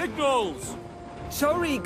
signals! Sorry,